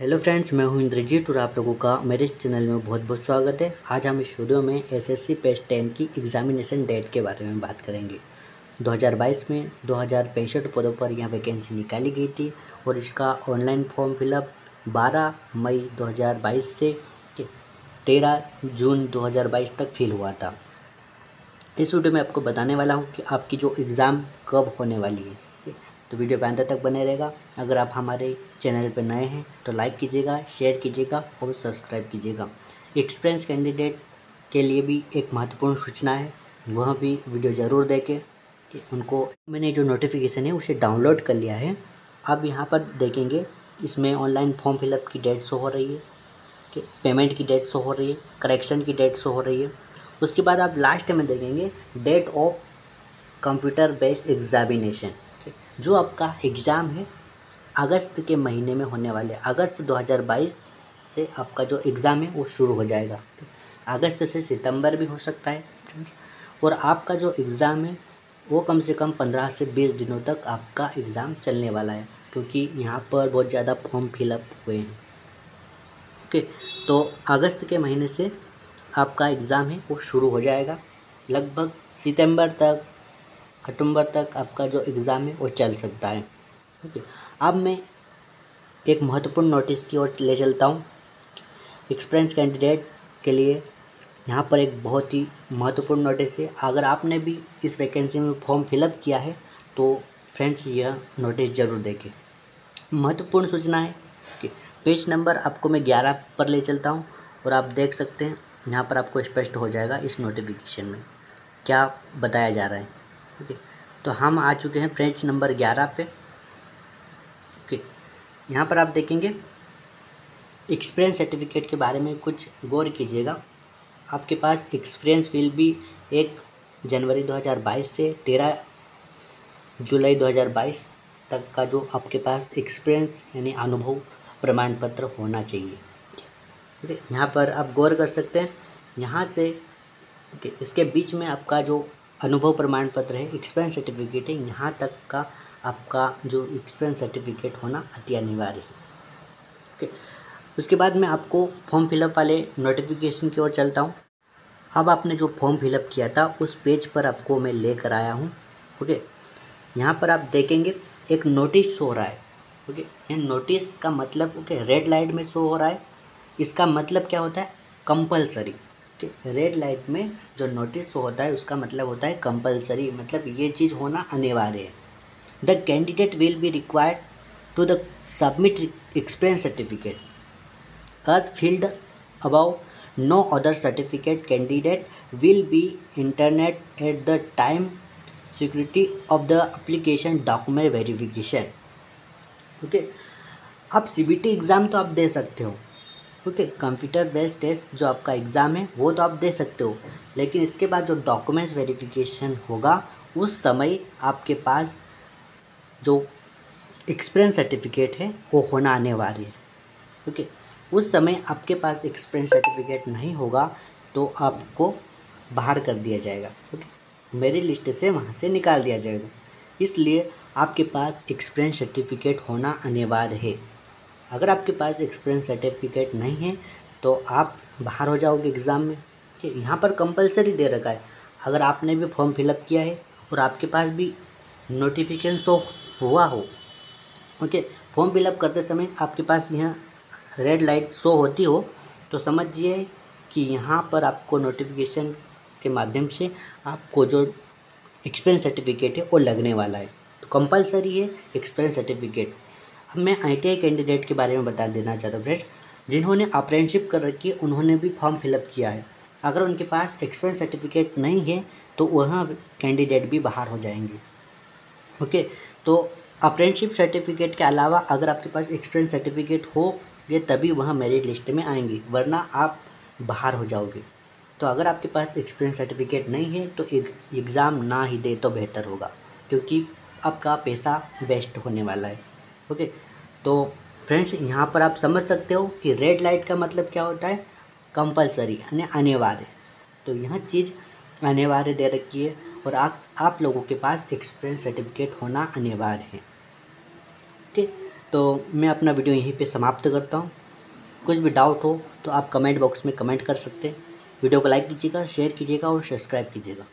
Hello friends, मैं हूँ इंद्रजीत और आप लोगों का मेरे इस चैनल में बहुत बहुत स्वागत है। आज हम इस वीडियो में एसएससी पेस्ट टेन की एग्जामिनेशन डेट के बारे में बात करेंगे। 2022 में दो हज़ार पैंसठ पदों पर यह वैकेंसी निकाली गई थी और इसका ऑनलाइन फॉर्म फिलअप 12 मई 2022 से 13 जून 2022 तक फिल हुआ था। इस वीडियो में आपको बताने वाला हूँ कि आपकी जो एग्ज़ाम कब होने वाली है। तो वीडियो पे अंत तक बने रहेगा। अगर आप हमारे चैनल पर नए हैं तो लाइक कीजिएगा शेयर कीजिएगा और सब्सक्राइब कीजिएगा। एक्सपीरियंस कैंडिडेट के लिए भी एक महत्वपूर्ण सूचना है, वह भी वीडियो ज़रूर देखें कि उनको मैंने जो नोटिफिकेशन है, उसे डाउनलोड कर लिया है। अब यहाँ पर देखेंगे, इसमें ऑनलाइन फॉर्म फिलअप की डेट शो हो रही है, कि पेमेंट की डेट शो हो रही है करेक्शन की डेट शो हो रही है। उसके बाद आप लास्ट में देखेंगे date of computer based examination जो आपका एग्ज़ाम है, अगस्त के महीने में होने वाले, अगस्त 2022 से आपका जो एग्ज़ाम है वो शुरू हो जाएगा। अगस्त से सितंबर भी हो सकता है और आपका जो एग्ज़ाम है, वो कम से कम पंद्रह से बीस दिनों तक आपका एग्ज़ाम चलने वाला है, क्योंकि यहाँ पर बहुत ज़्यादा फॉर्म फिलअप हुए हैं। ओके? तो अगस्त के महीने से आपका एग्ज़ाम है, वो शुरू हो जाएगा। लगभग सितंबर तक अक्टूबर तक आपका जो एग्ज़ाम है वो चल सकता है। ठीक है। अब मैं एक महत्वपूर्ण नोटिस की ओर ले चलता हूँ। एक्सपीरियंस कैंडिडेट के लिए यहाँ पर एक बहुत ही महत्वपूर्ण नोटिस है। अगर आपने भी इस वैकेंसी में फॉर्म फिलअप किया है तो फ्रेंड्स यह नोटिस ज़रूर देखें। महत्वपूर्ण सूचना है कि पेज नंबर आपको मैं ग्यारह पर ले चलता हूँ और आप देख सकते हैं, यहाँ पर आपको स्पष्ट हो जाएगा इस नोटिफिकेशन में। क्या बताया जा रहा है? ओके। तो हम आ चुके हैं फ्रेंच नंबर ग्यारह पे। ओके। यहाँ पर आप देखेंगे एक्सपीरियंस सर्टिफिकेट के बारे में कुछ गौर कीजिएगा। आपके पास एक्सपीरियंस विल भी एक जनवरी 2022 से तेरह जुलाई 2022 तक का जो आपके पास एक्सपीरियंस यानी अनुभव प्रमाण पत्र होना चाहिए। ठीक है यहाँ पर आप गौर कर सकते हैं। यहाँ से, ओके, इसके बीच में आपका जो अनुभव प्रमाण पत्र है एक्सपीरियंस सर्टिफिकेट है, यहाँ तक का आपका जो एक्सपीरियंस सर्टिफिकेट होना अति अनिवार्य है। ओके उसके बाद मैं आपको फॉर्म फिलअप वाले नोटिफिकेशन की ओर चलता हूँ। अब आपने जो फॉर्म फिलअप किया था, उस पेज पर आपको मैं लेकर आया हूँ। ओके यहाँ पर आप देखेंगे, एक नोटिस शो रहा है। ओके ये नोटिस का मतलब ओके रेड लाइट में शो हो रहा है। इसका मतलब क्या होता है? कंपलसरी रेड लाइट में जो नोटिस होता है, उसका मतलब होता है कंपलसरी मतलब ये चीज़ होना अनिवार्य है। The candidate will be required to the submit experience certificate as field above no other certificate candidate will be internet at the time security of the application document verification okay आप C B T exam तो आप दे सकते हो। Okay computer based test जो आपका exam है, वो तो आप दे सकते हो। लेकिन इसके बाद जो डॉक्यूमेंट्स वेरिफिकेशन होगा, उस समय आपके पास जो एक्सपीरियंस सर्टिफिकेट है, वो होना अनिवार्य है। ओके उस समय आपके पास एक्सपीरियंस सर्टिफिकेट नहीं होगा तो आपको बाहर कर दिया जाएगा। ओके मेरी लिस्ट से वहाँ से निकाल दिया जाएगा। इसलिए आपके पास एक्सपीरियंस सर्टिफिकेट होना अनिवार्य है। अगर आपके पास एक्सपीरियंस सर्टिफिकेट नहीं है तो आप बाहर हो जाओगे एग्ज़ाम में। यहाँ पर कंपलसरी दे रखा है। अगर आपने भी फॉर्म फिलअप किया है और आपके पास भी नोटिफिकेशन शो हुआ हो ओके फॉर्म फिलअप करते समय आपके पास यहाँ रेड लाइट शो होती हो तो समझिए कि यहाँ पर आपको नोटिफिकेशन के माध्यम से आपको जो एक्सपीरियंस सर्टिफिकेट है वो लगने वाला है। तो कंपलसरी है एक्सपीरियंस सर्टिफिकेट मैं आई कैंडिडेट के बारे में बता देना चाहता हूँ, फ्रेंड्स। जिन्होंने अप्रेंटशिप कर रखी है, उन्होंने भी फॉर्म फिलअप किया है। अगर उनके पास एक्सपीरियंस सर्टिफिकेट नहीं है तो वह कैंडिडेट भी बाहर हो जाएँगे। ओके? तो अप्रेंटशिप सर्टिफिकेट के अलावा अगर आपके पास एक्सपीरियंस सर्टिफिकेट हो, ये तभी वह मेरिट लिस्ट में आएँगी, वरना आप बाहर हो जाओगे। तो अगर आपके पास एक्सपीरियंस सर्टिफिकेट नहीं है तो एग्ज़ाम ना ही दे तो बेहतर होगा, क्योंकि आपका पैसा वेस्ट होने वाला है। ओके? तो फ्रेंड्स, यहाँ पर आप समझ सकते हो कि रेड लाइट का मतलब क्या होता है? कंपलसरी यानी अनिवार्य। तो यह चीज़ अनिवार्य दे रखी है और आप आप लोगों के पास एक्सपीरियंस सर्टिफिकेट होना अनिवार्य है। ठीक? तो मैं अपना वीडियो यहीं पे समाप्त करता हूँ। कुछ भी डाउट हो तो आप कमेंट बॉक्स में कमेंट कर सकते हैं। वीडियो को लाइक कीजिएगा शेयर कीजिएगा और सब्सक्राइब कीजिएगा।